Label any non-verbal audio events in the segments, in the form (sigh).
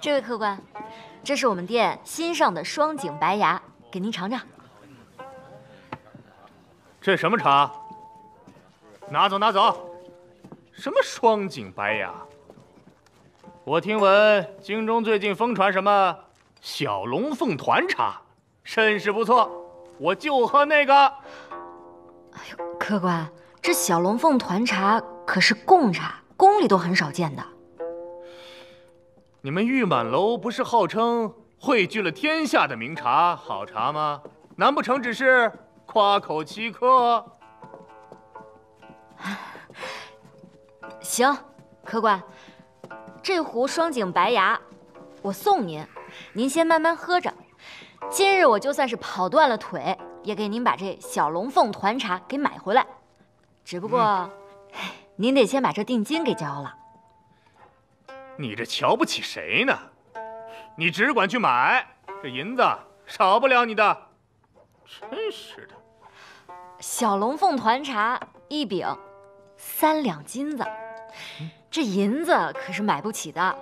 这位客官，这是我们店新上的双井白芽，给您尝尝。这什么茶？拿走，拿走。什么双井白芽？我听闻京中最近疯传什么小龙凤团茶，甚是不错，我就喝那个。哎呦，客官，这小龙凤团茶可是贡茶，宫里都很少见的。你们玉满楼不是号称汇聚了天下的名茶好茶吗？难不成只是？夸口欺客，(sighs) 行，客官，这壶双井白芽我送您，您先慢慢喝着。今日我就算是跑断了腿，也给您把这小龙凤团茶给买回来。只不过，(sighs) 您得先把这定金给交了。你这瞧不起谁呢？你只管去买，这银子少不了你的。真是的。小龙凤团茶一饼，三两金子，这银子可是买不起的。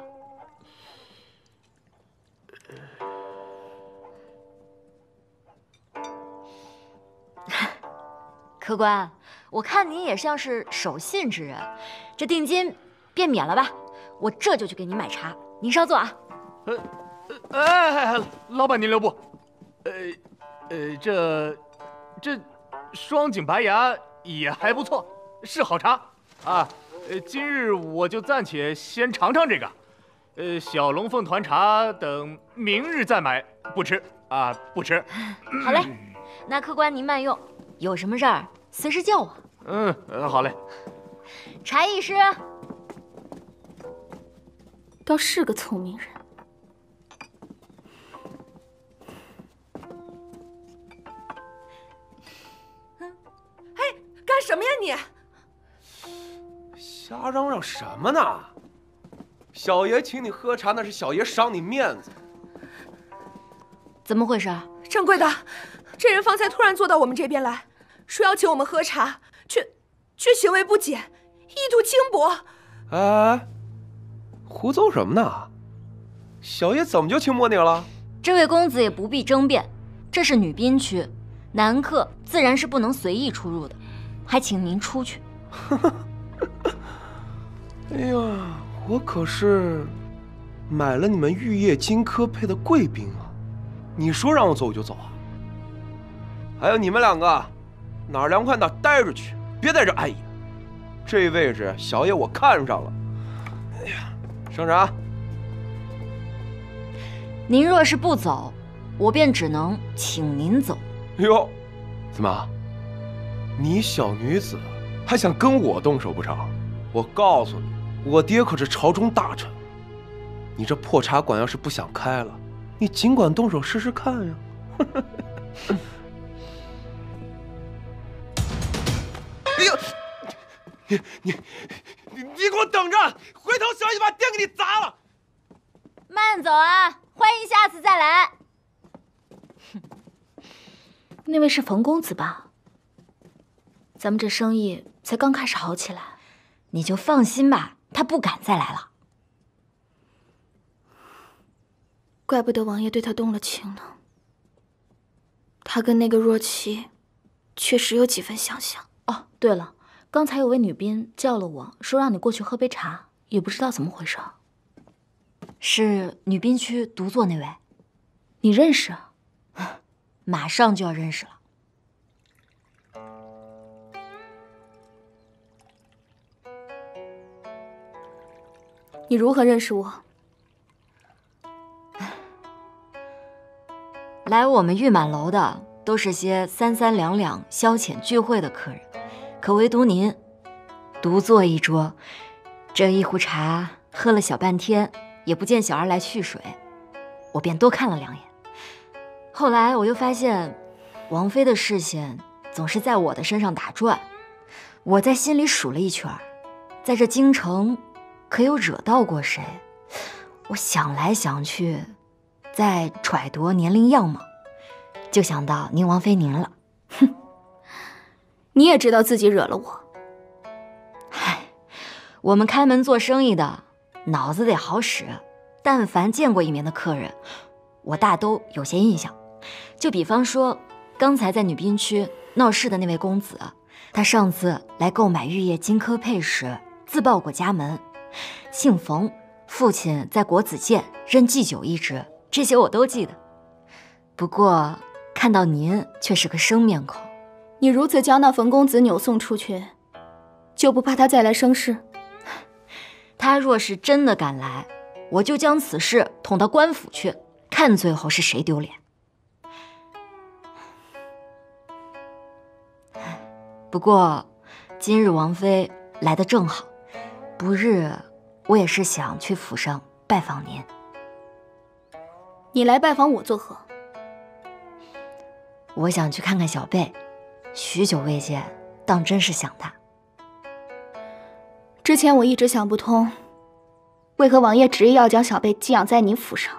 客官，我看您也像是守信之人，这定金便免了吧。我这就去给您买茶，您稍坐啊。呃，哎，老板您留步。呃，呃，这，这。双井白牙也还不错，是好茶啊。呃，今日我就暂且先尝尝这个。呃，小龙凤团茶等明日再买，不吃啊，不吃。(sighs) 好嘞，那客官您慢用，有什么事儿随时叫我。嗯，好嘞。茶艺师，倒是个聪明人。哎，干什么呀你！瞎嚷嚷什么呢？小爷请你喝茶，那是小爷赏你面子。怎么回事？掌柜的，这人方才突然坐到我们这边来，说要请我们喝茶，却却行为不检，意图轻薄。哎，胡诌什么呢？小爷怎么就轻薄你了？这位公子也不必争辩，这是女宾区，男客自然是不能随意出入的。还请您出去。(laughs) 哎呀，我可是买了你们玉叶金科配的贵宾啊！你说让我走我就走啊！还有你们两个，哪儿凉快哪儿待着去，别在这碍眼。这位置小爷我看上了。哎呀，生茶。您若是不走，我便只能请您走。呦，怎么？你小女子还想跟我动手不成？我告诉你，我爹可是朝中大臣。你这破茶馆要是不想开了，你尽管动手试试看呀！(laughs) 哎呦，你你你你给我等着！回头小心把店给你砸了！慢走啊！欢迎下次再来。那位是冯公子吧？咱们这生意才刚开始好起来，你就放心吧，他不敢再来了。怪不得王爷对他动了情呢。他跟那个若琪，确实有几分相像。哦，对了，刚才有位女宾叫了我说让你过去喝杯茶，也不知道怎么回事。是女宾区独坐那位，你认识？(laughs) 马上就要认识了。你如何认识我？来我们玉满楼的都是些三三两两消遣聚会的客人，可唯独您独坐一桌，这一壶茶喝了小半天，也不见小儿来续水，我便多看了两眼。后来我又发现，王妃的视线总是在我的身上打转，我在心里数了一圈，在这京城。可有惹到过谁？我想来想去，在揣度年龄样貌，就想到宁王妃您了。哼，(laughs) 你也知道自己惹了我。唉，我们开门做生意的脑子得好使，但凡见过一面的客人，我大都有些印象。就比方说，刚才在女宾区闹事的那位公子，他上次来购买玉叶金科佩时自报过家门，姓冯，父亲在国子监任祭酒一职，这些我都记得。不过看到您却是个生面孔，你如此将那冯公子扭送出去，就不怕他再来生事？他若是真的敢来，我就将此事捅到官府去，看最后是谁丢脸。不过，今日王妃来的正好，不日我也是想去府上拜访您。你来拜访我作何？我想去看看小贝，许久未见，当真是想他。之前我一直想不通，为何王爷执意要将小贝寄养在你府上。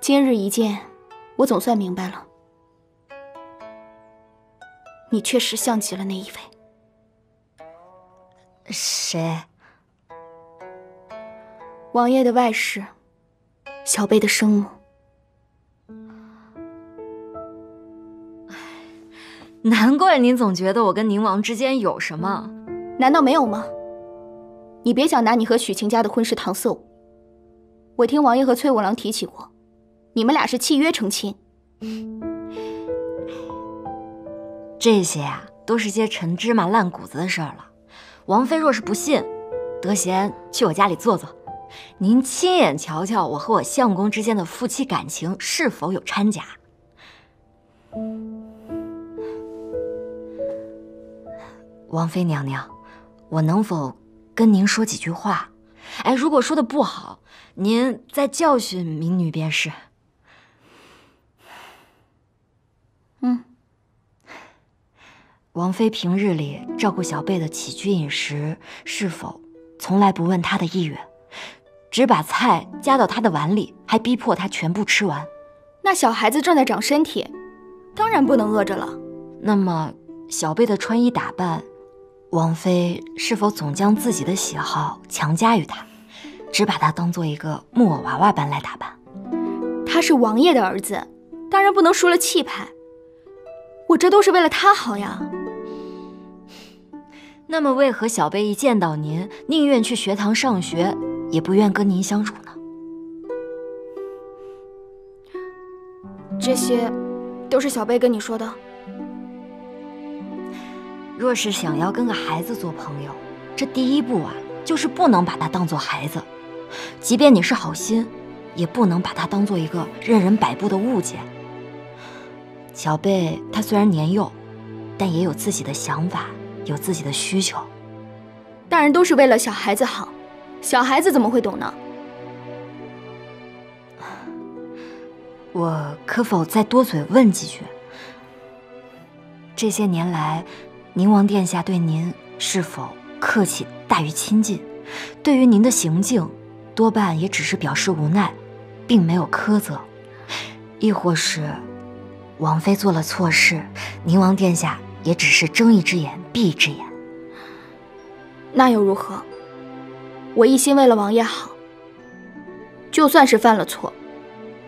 今日一见，我总算明白了，你确实像极了那一位。谁？王爷的外室，小贝的生母。难怪您总觉得我跟宁王之间有什么？难道没有吗？你别想拿你和许晴家的婚事搪塞我。我听王爷和崔五郎提起过，你们俩是契约成亲。这些啊，都是些陈芝麻烂谷子的事儿了。王妃若是不信，得闲去我家里坐坐，您亲眼瞧瞧我和我相公之间的夫妻感情是否有掺假。王妃娘娘，我能否？跟您说几句话，哎，如果说的不好，您再教训民女便是。嗯，王妃平日里照顾小贝的起居饮食，是否从来不问他的意愿，只把菜夹到他的碗里，还逼迫他全部吃完？那小孩子正在长身体，当然不能饿着了。那么小贝的穿衣打扮？王妃是否总将自己的喜好强加于他，只把他当做一个木偶娃娃般来打扮？他是王爷的儿子，当然不能输了气派。我这都是为了他好呀。(laughs) 那么为何小贝一见到您，宁愿去学堂上学，也不愿跟您相处呢？这些，都是小贝跟你说的。若是想要跟个孩子做朋友，这第一步啊，就是不能把他当做孩子。即便你是好心，也不能把他当做一个任人摆布的物件。小贝他虽然年幼，但也有自己的想法，有自己的需求。大人都是为了小孩子好，小孩子怎么会懂呢？我可否再多嘴问几句？这些年来。宁王殿下对您是否客气大于亲近？对于您的行径，多半也只是表示无奈，并没有苛责。亦或是，王妃做了错事，宁王殿下也只是睁一只眼闭一只眼。那又如何？我一心为了王爷好，就算是犯了错，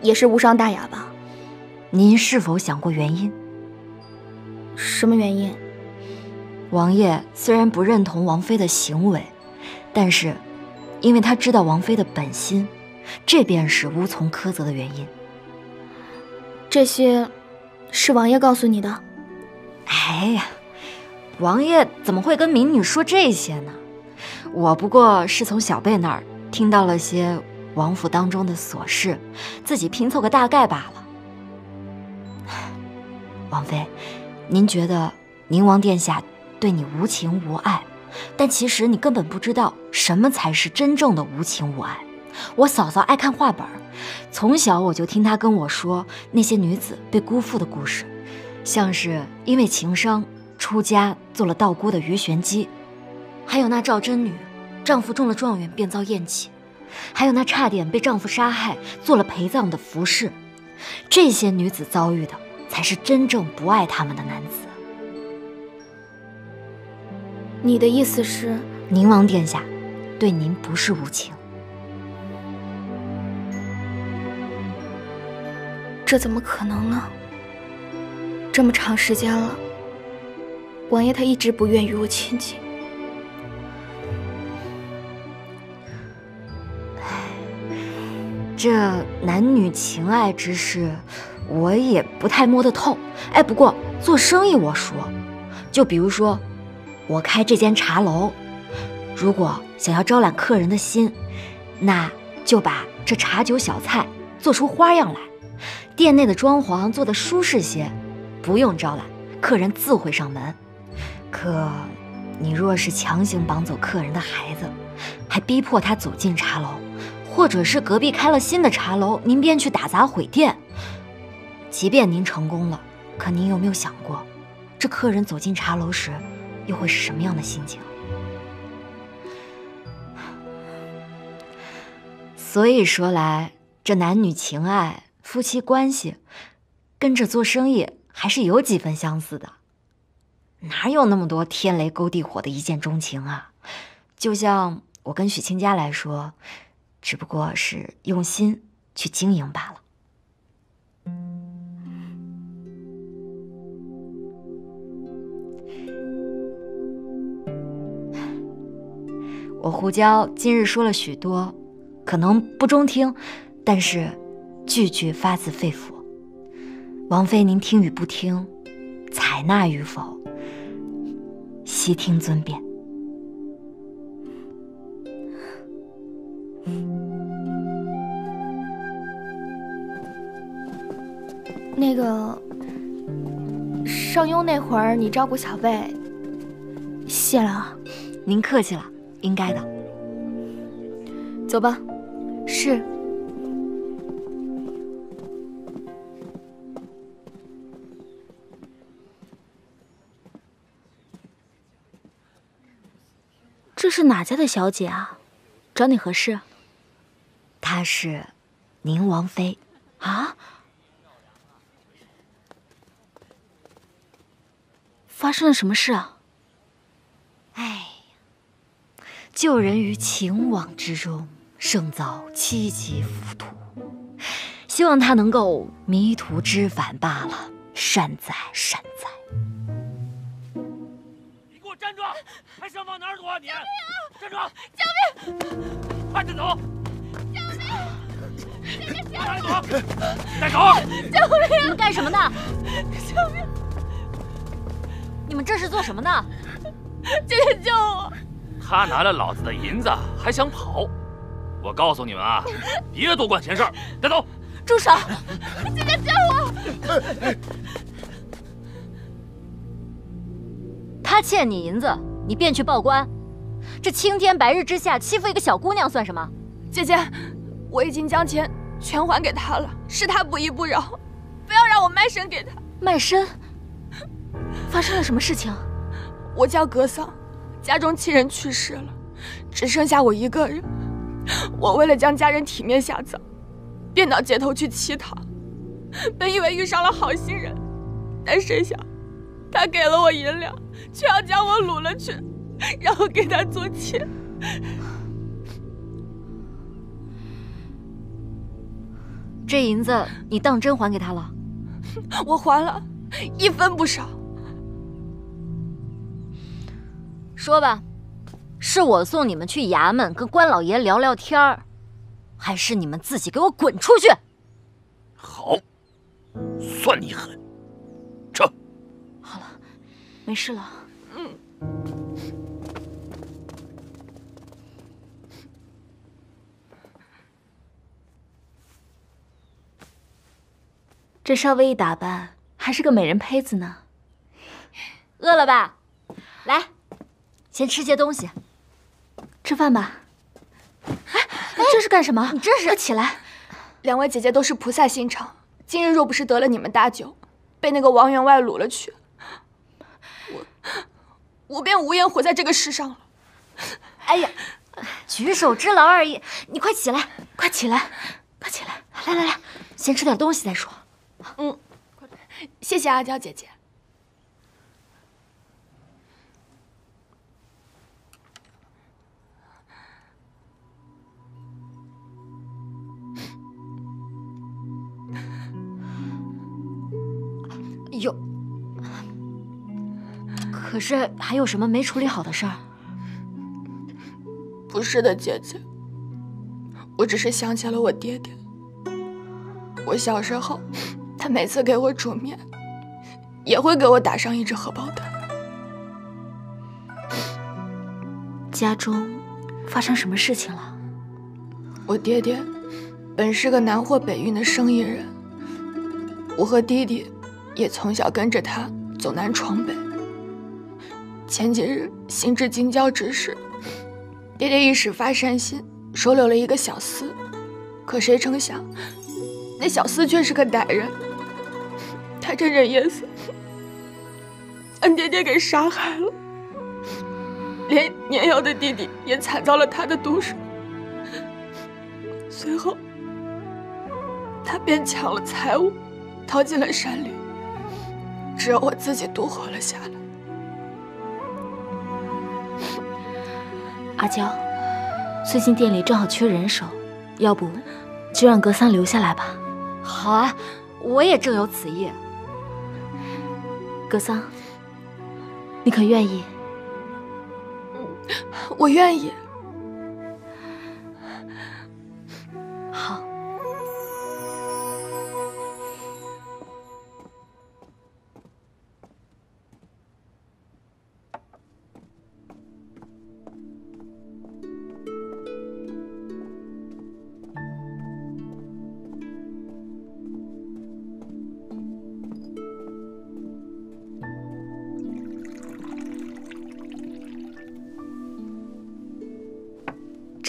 也是无伤大雅吧。您是否想过原因？什么原因？王爷虽然不认同王妃的行为，但是，因为他知道王妃的本心，这便是无从苛责的原因。这些，是王爷告诉你的？哎呀，王爷怎么会跟民女说这些呢？我不过是从小贝那儿听到了些王府当中的琐事，自己拼凑个大概罢了。(sighs) 王妃，您觉得宁王殿下？对你无情无爱，但其实你根本不知道什么才是真正的无情无爱。我嫂嫂爱看画本，从小我就听她跟我说那些女子被辜负的故事，像是因为情伤出家做了道姑的鱼玄机，还有那赵真女，丈夫中了状元便遭厌弃，还有那差点被丈夫杀害做了陪葬的服侍。这些女子遭遇的，才是真正不爱他们的男子。你的意思是，宁王殿下对您不是无情？这怎么可能呢？这么长时间了，王爷他一直不愿与我亲近。这男女情爱之事，我也不太摸得透。哎，不过做生意我说，就比如说，我开这间茶楼，如果想要招揽客人的心，那就把这茶酒小菜做出花样来，店内的装潢做得舒适些，不用招揽客人自会上门。可你若是强行绑走客人的孩子，还逼迫他走进茶楼。或者是隔壁开了新的茶楼，您便去打砸毁店。即便您成功了，可您有没有想过，这客人走进茶楼时，又会是什么样的心情？所以说来，这男女情爱、夫妻关系，跟这做生意还是有几分相似的。哪有那么多天雷勾地火的一见钟情啊？就像我跟许清佳来说。只不过是用心去经营罢了。我胡椒今日说了许多，可能不中听，但是句句发自肺腑。王妃，您听与不听，采纳与否，悉听尊便。那个上庸那会儿，你照顾小贝，谢了啊。您客气了，应该的。走吧。是。这是哪家的小姐啊？找你何事？她是宁王妃啊。发生了什么事啊？哎呀，救人于情网之中，胜造七级浮屠。希望他能够迷途知返罢了。善哉善哉。你给我站住！还想往哪儿躲啊？你站住！救命！快点走！救命！往哪里躲？带走！救命！你们干什么呢？救命！你们这是做什么呢？姐姐救我！他拿了老子的银子还想跑，我告诉你们啊，(laughs) 别多管闲事儿，带走！住手！姐姐救我！他欠你银子，你便去报官，这青天白日之下欺负一个小姑娘算什么？姐姐，我已经将钱全还给他了，是他不依不饶，非要让我卖身给他。卖身？发生了什么事情？我叫格桑，家中亲人去世了，只剩下我一个人。我为了将家人体面下葬，便到街头去乞讨。本以为遇上了好心人，但谁想，他给了我银两，却要将我掳了去，让我给他做妾。这银子你当真还给他了？(laughs) 我还了，一分不少。说吧，是我送你们去衙门跟关老爷聊聊天儿，还是你们自己给我滚出去？好，算你狠。撤。好了，没事了。嗯。这稍微一打扮，还是个美人胚子呢。饿了吧？来。先吃些东西，吃饭吧。哎，这是干什么？你这是快起来！两位姐姐都是菩萨心肠，今日若不是得了你们搭救，被那个王员外掳了去，我我便无颜活在这个世上了。哎呀，举手之劳而已，你快起来，快起来，快起来！来来来，先吃点东西再说。嗯，谢谢阿娇姐姐。可是还有什么没处理好的事儿？不是的，姐姐，我只是想起了我爹爹。我小时候，他每次给我煮面，也会给我打上一只荷包蛋。家中发生什么事情了？我爹爹本是个南货北运的生意人，我和弟弟也从小跟着他走南闯北。前几日行至京郊之时，爹爹一时发善心，收留了一个小厮，可谁成想，那小厮却是个歹人，他趁着夜色，将爹爹给杀害了，连年幼的弟弟也惨遭了他的毒手。随后，他便抢了财物，逃进了山里，只有我自己独活了下来。阿娇，最近店里正好缺人手，要不就让格桑留下来吧。好啊，我也正有此意。格桑，你可愿意？我愿意。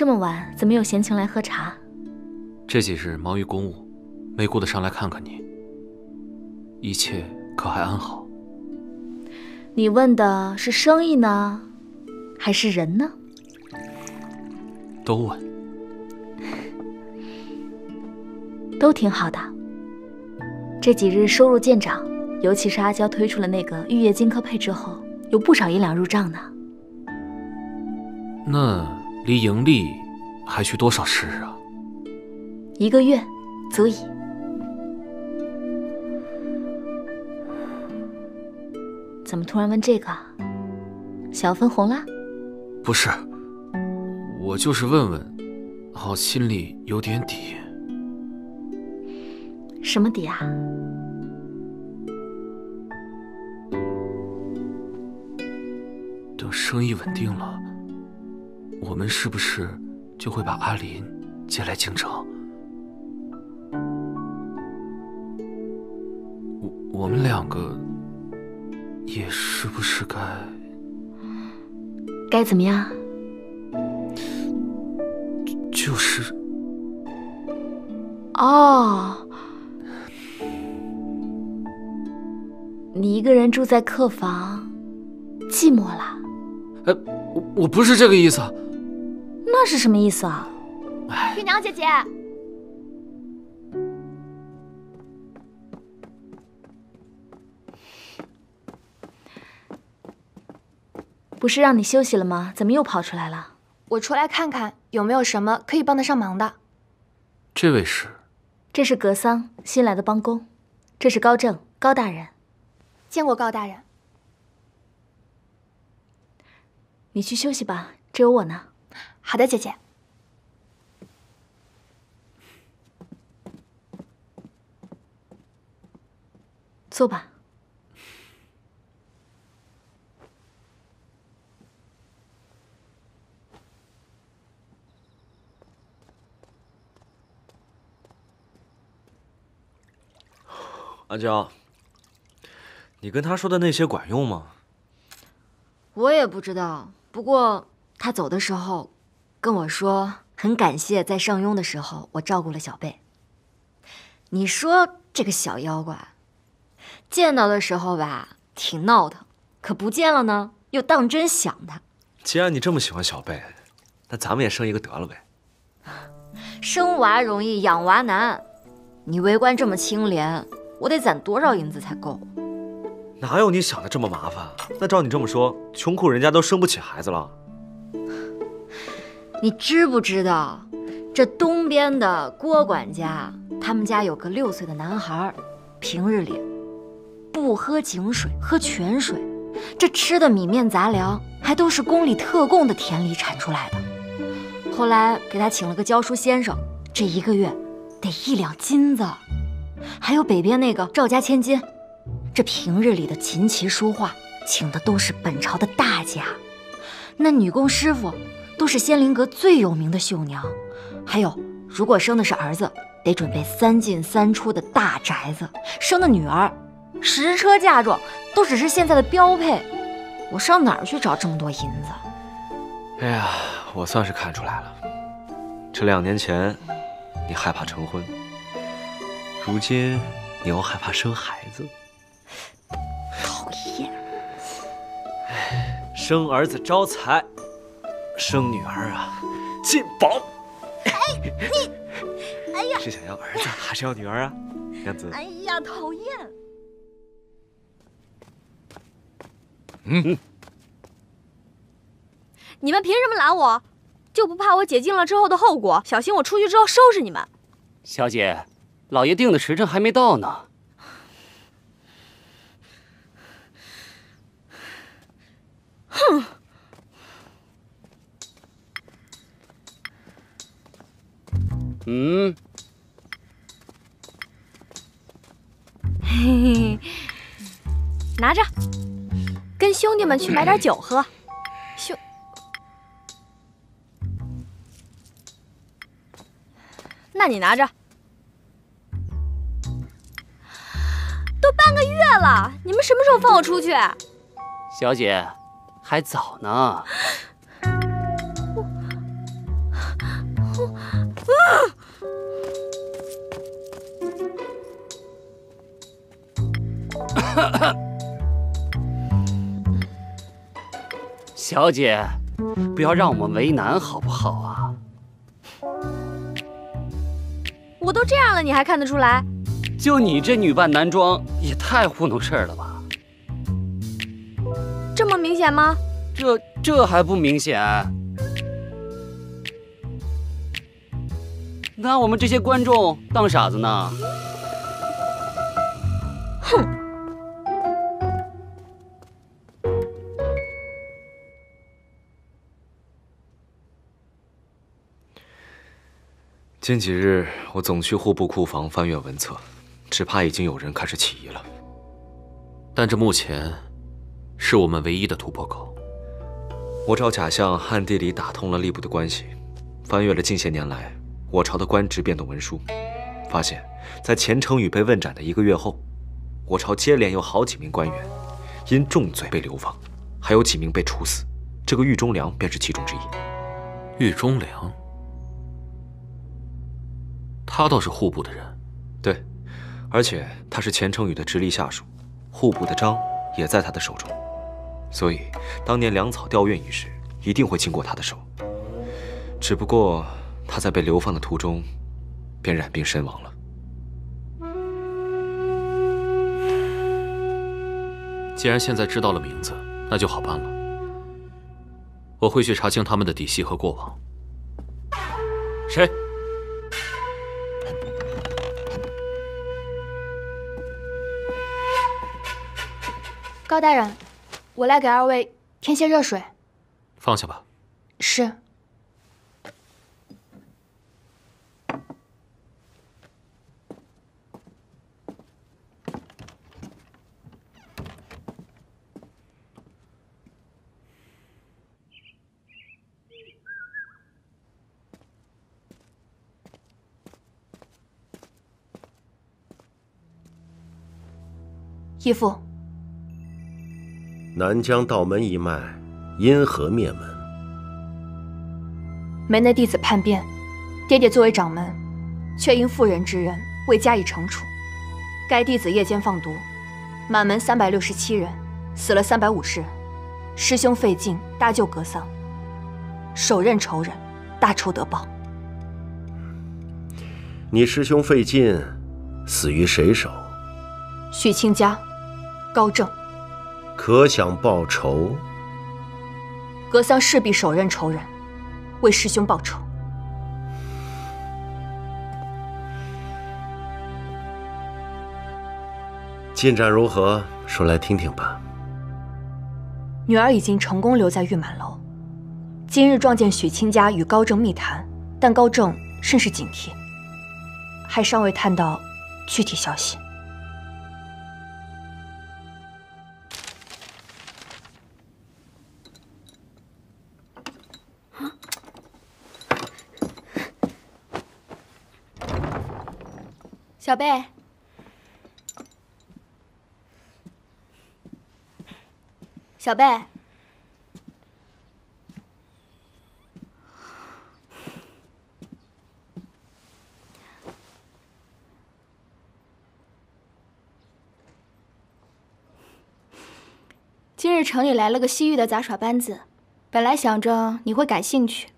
么晚，怎么有闲情来喝茶？这几日忙于公务，没顾得上来看看你。一切可还安好？你问的是生意呢，还是人呢？都问。(laughs) 都挺好的。这几日收入见长，尤其是阿娇推出了那个玉液金科配之后，有不少银两入账呢。那离盈利还需多少时日啊？一个月，足矣。怎么突然问这个？想要分红啦？不是，我就是问问，好心里有点底。什么底啊？等生意稳定了，我们是不是就会把阿林接来京城？我我们两个也是不是该该怎么样？就是哦，你一个人住在客房，寂寞了？呃，我我不是这个意思。那是什么意思啊？玉娘姐姐，不是让你休息了吗？怎么又跑出来了？我出来看看有没有什么可以帮得上忙的。这位是？这是格桑新来的帮工，这是高正高大人。见过高大人。你去休息吧，这有我呢。好的，姐姐。坐吧。阿娇，你跟他说的那些管用吗？我也不知道，不过他走的时候跟我说，很感谢在上庸的时候我照顾了小贝。你说这个小妖怪，见到的时候吧挺闹腾，可不见了呢又当真想他。既然你这么喜欢小贝，那咱们也生一个得了呗。生娃容易养娃难，你为官这么清廉，我得攒多少银子才够？哪有你想的这么麻烦？那照你这么说，穷苦人家都生不起孩子了。你知不知道，这东边的郭管家，他们家有个六岁的男孩，平日里不喝井水，喝泉水，这吃的米面杂粮还都是宫里特供的田里产出来的。后来给他请了个教书先生，这一个月得一两金子。还有北边那个赵家千金，这平日里的琴棋书画，请的都是本朝的大家。那女工师傅都是仙灵阁最有名的绣娘。还有，如果生的是儿子，得准备三进三出的大宅子；生的女儿，十车嫁妆都只是现在的标配。我上哪儿去找这么多银子？哎呀，我算是看出来了，这两年前你害怕成婚。如今你又害怕生孩子，讨厌！生儿子招财，生女儿啊进宝。哎，你，哎呀，是想要儿子还是要女儿啊，娘子？哎呀，讨厌！嗯，你们凭什么拦我？就不怕我解禁了之后的后果？小心我出去之后收拾你们！小姐。老爷定的时辰还没到呢。哼！嗯。嘿嘿，拿着，跟兄弟们去买点酒喝。兄，那你拿着。都半个月了，你们什么时候放我出去？小姐，还早呢。(laughs) (laughs) 小姐，不要让我们为难好不好啊？我都这样了，你还看得出来？就你这女扮男装，也太糊弄事儿了吧？这么明显吗？这这还不明显？拿我们这些观众当傻子呢？近几日，我总去户部库房翻阅文册。只怕已经有人开始起疑了，但这目前是我们唯一的突破口。我找假象暗地里打通了吏部的关系，翻阅了近些年来我朝的官职变动文书，发现，在钱成宇被问斩的一个月后，我朝接连有好几名官员因重罪被流放，还有几名被处死。这个狱中良便是其中之一。狱中良，他倒是户部的人，对。而且他是钱成宇的直隶下属，户部的章也在他的手中，所以当年粮草调运一事一定会经过他的手。只不过他在被流放的途中，便染病身亡了。既然现在知道了名字，那就好办了。我会去查清他们的底细和过往。谁？高大人，我来给二位添些热水。放下吧。是。义父。南疆道门一脉因何灭门？门内弟子叛变，爹爹作为掌门，却因妇人之仁未加以惩处。该弟子夜间放毒，满门三百六十七人，死了三百五十人。师兄费劲搭救格桑，手刃仇人，大仇得报。你师兄费劲死于谁手？许清家，高正。可想报仇？格桑势必手刃仇人，为师兄报仇。进展如何？说来听听吧。女儿已经成功留在玉满楼。今日撞见许亲家与高正密谈，但高正甚是警惕，还尚未探到具体消息。小贝，小贝，今日城里来了个西域的杂耍班子，本来想着你会感兴趣，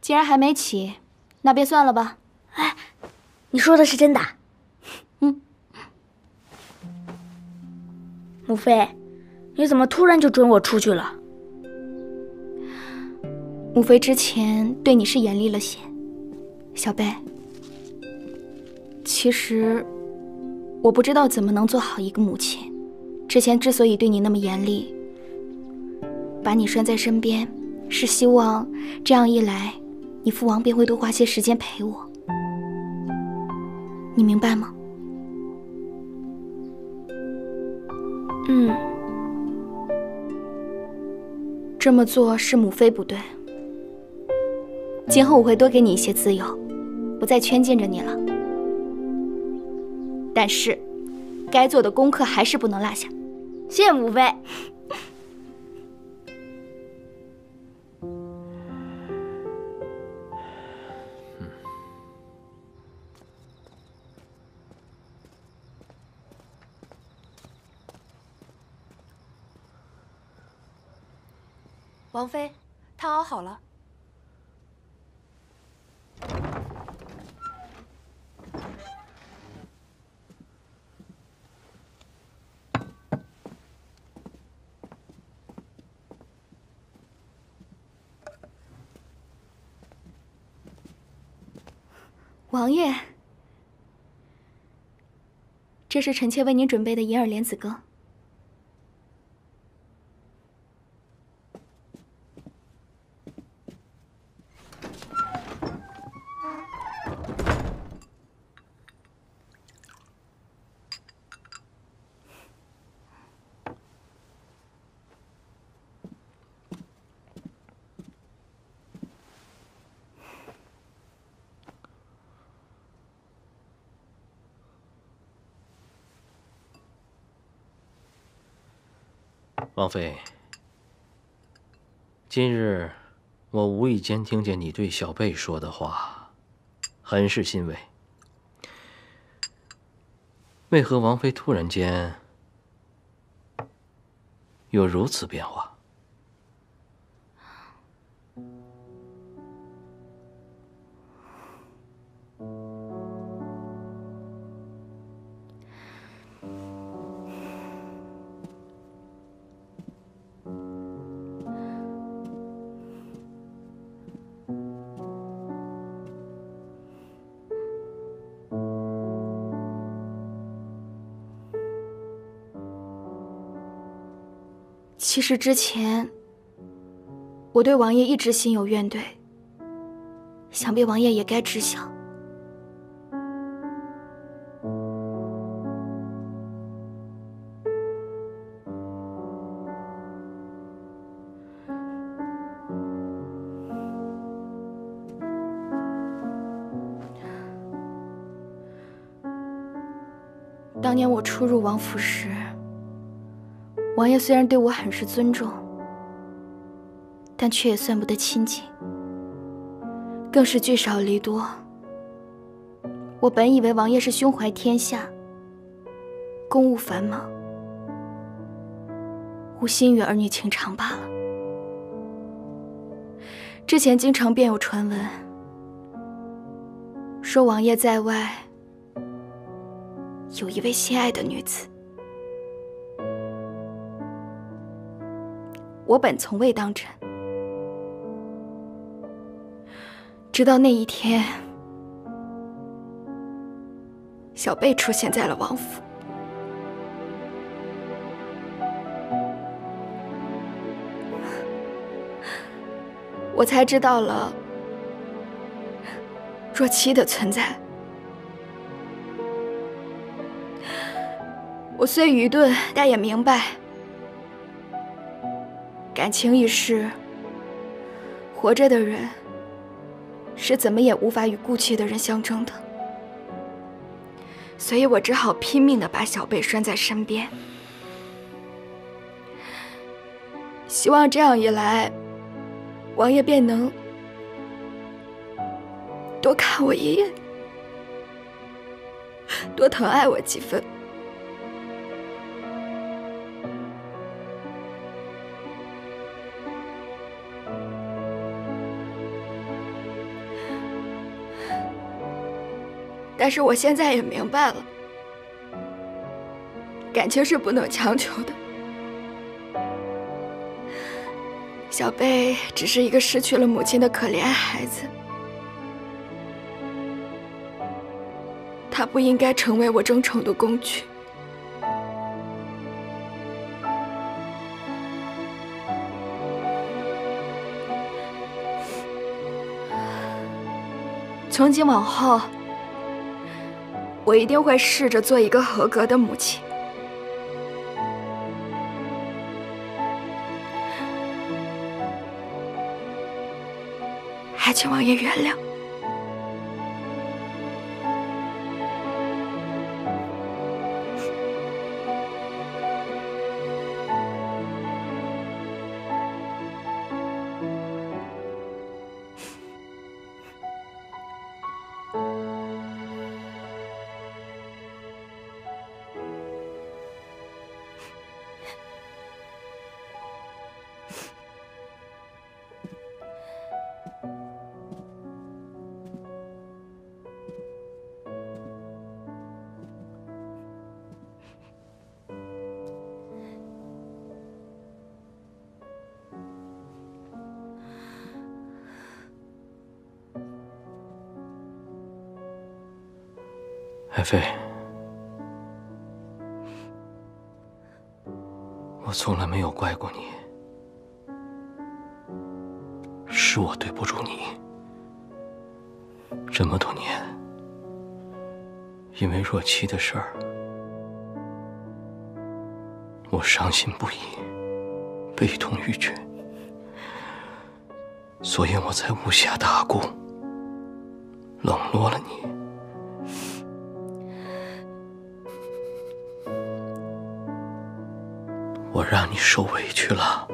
既然还没起，那便算了吧。哎，你说的是真的？母妃，你怎么突然就准我出去了？母妃之前对你是严厉了些，小贝。其实我不知道怎么能做好一个母亲。之前之所以对你那么严厉，把你拴在身边，是希望这样一来，你父王便会多花些时间陪我。你明白吗？嗯，这么做是母妃不对。今后我会多给你一些自由，不再圈禁着你了。但是，该做的功课还是不能落下。谢母妃。王妃，汤熬好了。王爷，这是臣妾为您准备的银耳莲子羹。王妃，今日我无意间听见你对小贝说的话，很是欣慰。为何王妃突然间有如此变化？其实之前，我对王爷一直心有怨怼，想必王爷也该知晓。当年我初入王府时。王爷虽然对我很是尊重，但却也算不得亲近，更是聚少离多。我本以为王爷是胸怀天下，公务繁忙，无心与儿女情长罢了。之前京城便有传闻，说王爷在外有一位心爱的女子。我本从未当真，直到那一天，小贝出现在了王府。我才知道了若琪的存在。我虽愚钝，但也明白，感情一事，活着的人是怎么也无法与故去的人相争的。所以我只好拼命的把小贝拴在身边，希望这样一来，王爷便能多看我一眼，多疼爱我几分。但是我现在也明白了，感情是不能强求的。小贝只是一个失去了母亲的可怜孩子，他不应该成为我争宠的工具。从今往后。我一定会试着做一个合格的母亲，还请王爷原谅。爱妃，我从来没有怪过你，是我对不住你。这么多年，因为若琪的事儿，我伤心不已，悲痛欲绝，所以我才无暇大顾，冷落了你。让你受委屈了。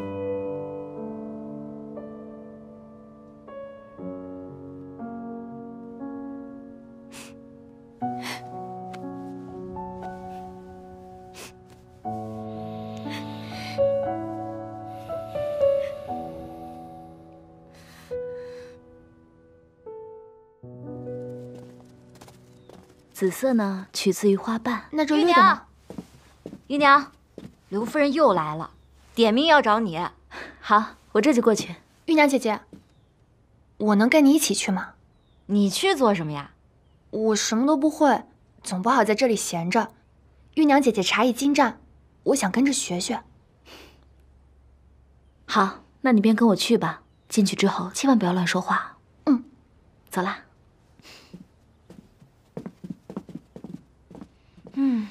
紫色呢，取自于花瓣。那这绿的呢？姨娘。刘夫人又来了，点名要找你。(laughs) 好，我这就过去。玉娘姐姐，我能跟你一起去吗？你去做什么呀？我什么都不会，总不好在这里闲着。玉娘姐姐茶艺精湛，我想跟着学学。好，那你便跟我去吧。进去之后千万不要乱说话。嗯，走啦。嗯。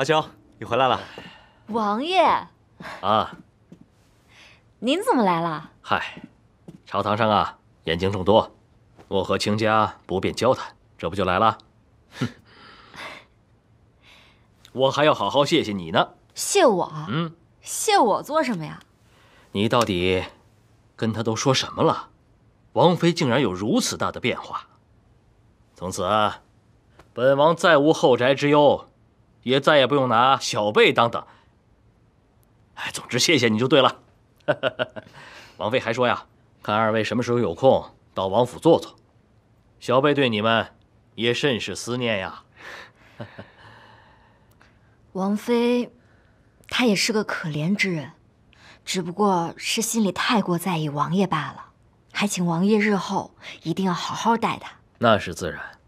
阿娇，你回来了。王爷。啊。您怎么来了？嗨。朝堂上啊，眼睛众多，我和卿家不便交谈，这不就来了？哼，我还要好好谢谢你呢。谢我？嗯，谢我做什么呀？你到底跟他都说什么了？王妃竟然有如此大的变化。从此，本王再无后宅之忧，也再也不用拿小辈当等。哎，总之谢谢你就对了。(laughs) 王妃还说呀。看二位什么时候有空到王府坐坐，小辈对你们也甚是思念呀。(laughs) 王妃，她也是个可怜之人，只不过是心里太过在意王爷罢了，还请王爷日后一定要好好待她。那是自然。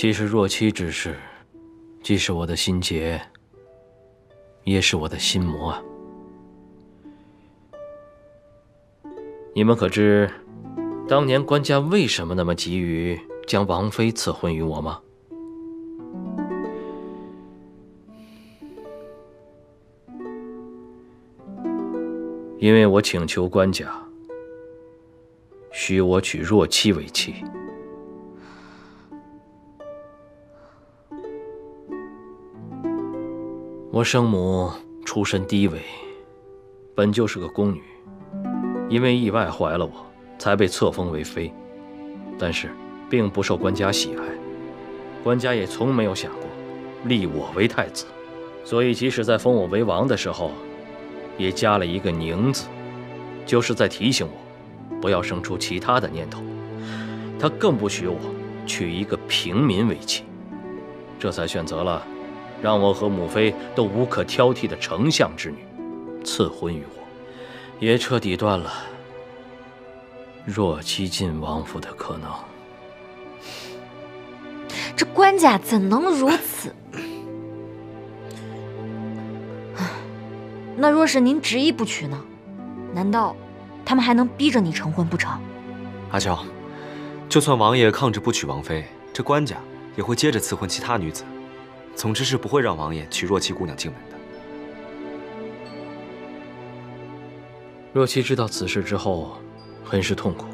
其实若期之事，既是我的心结，也是我的心魔。你们可知，当年官家为什么那么急于将王妃赐婚于我吗？因为我请求官家，许我娶若妻为妻。我生母出身低微，本就是个宫女，因为意外怀了我，才被册封为妃。但是，并不受官家喜爱，官家也从没有想过立我为太子，所以即使在封我为王的时候，也加了一个“宁”字，就是在提醒我，不要生出其他的念头。他更不许我娶一个平民为妻，这才选择了。让我和母妃都无可挑剔的丞相之女赐婚于我，也彻底断了若妻进王府的可能。这官家怎能如此？那若是您执意不娶呢？难道他们还能逼着你成婚不成？阿娇，就算王爷抗旨不娶王妃，这官家也会接着赐婚其他女子。总之是不会让王爷娶若琪姑娘进门的。若琪知道此事之后，很是痛苦。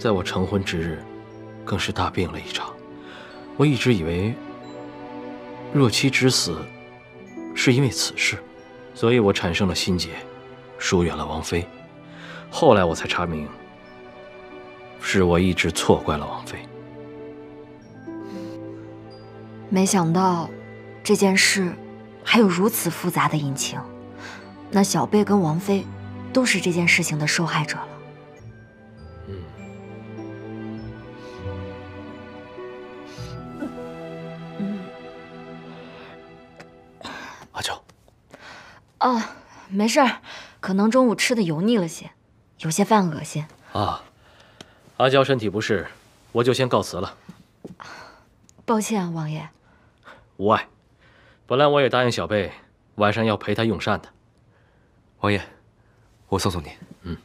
在我成婚之日，更是大病了一场。我一直以为若琪之死是因为此事，所以我产生了心结，疏远了王妃。后来我才查明，是我一直错怪了王妃。没想到，这件事还有如此复杂的隐情。那小贝跟王妃，都是这件事情的受害者了。嗯。阿娇。哦，没事儿，可能中午吃的油腻了些，有些犯恶心。啊，阿娇身体不适，我就先告辞了。抱歉，啊王爷。无碍，本来我也答应小贝晚上要陪他用膳的。王爷，我送送你。嗯。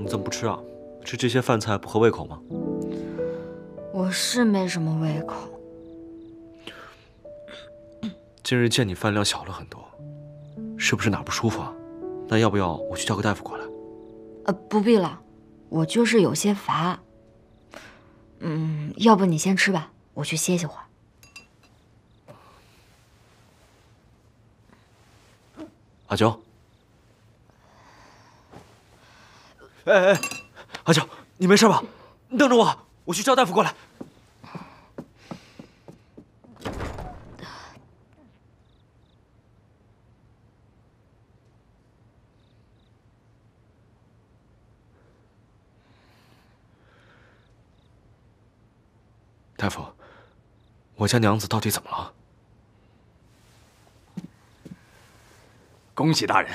你怎么不吃啊？吃这些饭菜不合胃口吗？我是没什么胃口。今日见你饭量小了很多，是不是哪不舒服啊？那要不要我去叫个大夫过来？呃，不必了，我就是有些乏。嗯，要不你先吃吧，我去歇歇会儿。阿娇。哎哎，阿娇，你没事吧？你等着我，我去叫大夫过来。大夫，我家娘子到底怎么了？恭喜大人，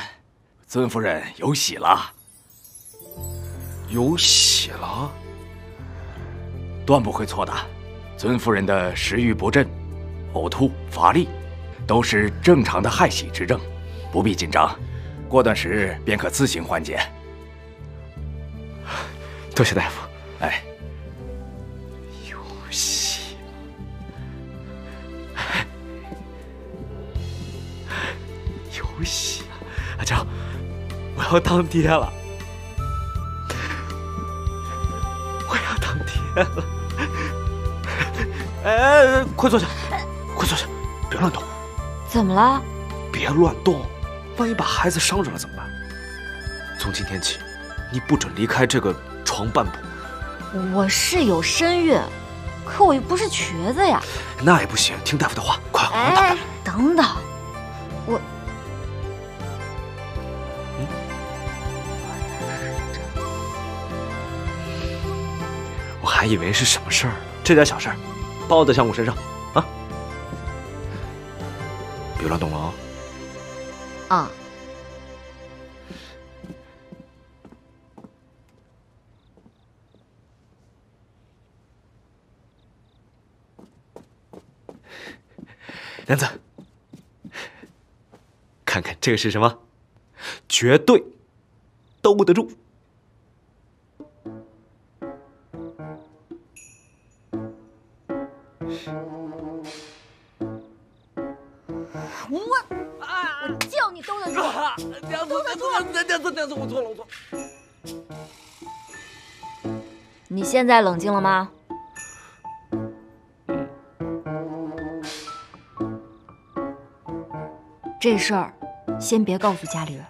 尊夫人有喜了。有喜了？断不会错的，尊夫人的食欲不振、呕吐、乏力，都是正常的害喜之症，不必紧张，过段时日便可自行缓解。多谢大夫。哎，有喜了，有喜了，阿娇，我要当爹了。(laughs) 哎，快坐下，快坐下，别乱动。怎么了？别乱动，万一把孩子伤着了怎么办？从今天起，你不准离开这个床半步。我是有身孕，可我又不是瘸子呀。那也不行，听大夫的话，快好好哎，等等，我。还以为是什么事儿呢，这点小事儿，包在相公身上啊！别乱动了啊！啊。娘子，看看这个是什么？绝对兜得住。娘子，娘子，娘子，娘子，我错了，我错了。你现在冷静了吗？这事儿先别告诉家里人。